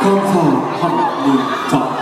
감사합니다.